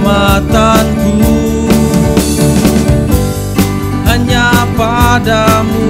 keselamatanku. Hanya padamu